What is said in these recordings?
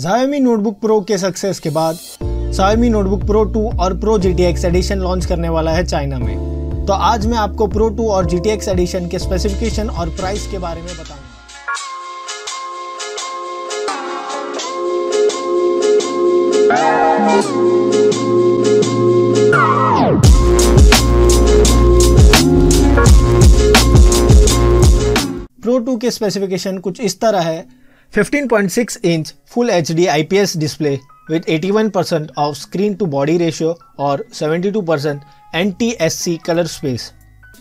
Xiaomi notebook pro के success के बाद, Xiaomi नोटबुक प्रो 2 और प्रो GTX एडिशन लॉन्च करने वाला है चाइना में। तो आज मैं आपको प्रो 2 और GTX एडिशन के स्पेसिफिकेशन और प्राइस के बारे में बताऊँगा। प्रो 2 के स्पेसिफिकेशन कुछ इस तरह है। 15.6 inch full H D I P S display with 81% of screen to body ratio और 72% N T S C colour space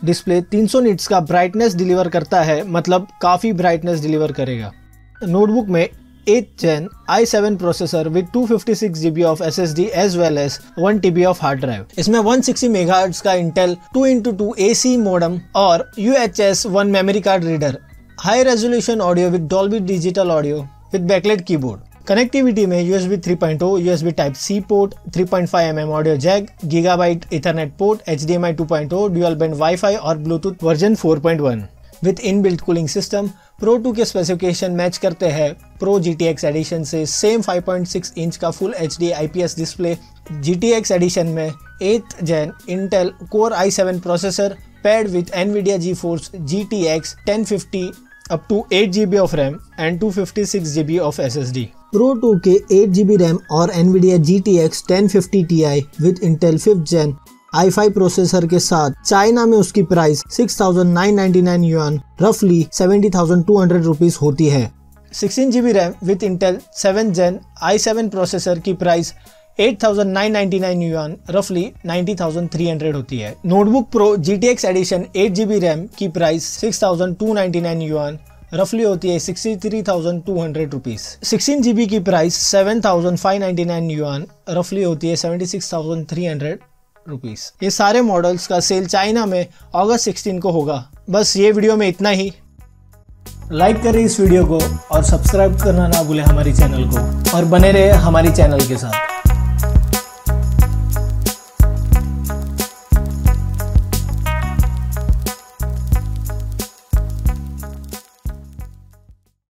display 300 nits का ब्राइटनेस डिलीवर करता है मतलब काफ़ी ब्राइटनेस डिलीवर करेगा। नोटबुक में 8th gen i7 processor with 256 S of SSD as well as 1 TB of hard drive इसमें 160 MHz का इंटेल 2 into 2 AC मॉडम और UHS 1 memory card reader high resolution audio with Dolby digital audio with backlit keyboard. Connectivity में USB 3.0, USB Type C port 3.5 mm audio jack gigabit ethernet port HDMI 2.0 dual band wifi और Bluetooth version 4.1 with inbuilt cooling system pro 2 के specification match करते हैं। Pro GTX edition से same 5.6 inch का full H D I P S display GTX edition में 8th gen Intel core I seven processor paired G T X ten 1050 up to eight G of RAM and two fifty six G of S S D pro two के eight G RAM और Nvidia G T X ten fifty T I with Intel fifth gen I five processor के साथ China में उसकी price six thousand nine nine रफली seventy thousand two hundred rupees होती है। Sixteen G B RAM with Intel seven gen I seven processor की price 8,999 yuan रफली 90,300 होती है। Notebook pro G T GTX edition eight 8GB RAM की price 6,299 yuan रफली होती है 63,200 रुपीस 16 जीबी की प्राइस 7,599 युआन रफली होती है 76,300 रुपीस ये सारे मॉडल्स का सेल चाइना में अगस्त 16 को होगा। बस ये वीडियो में इतना ही। लाइक करें इस वीडियो को और सब्सक्राइब करना ना भूलें हमारी चैनल को। और बने रहे हमारी चैनल के साथ।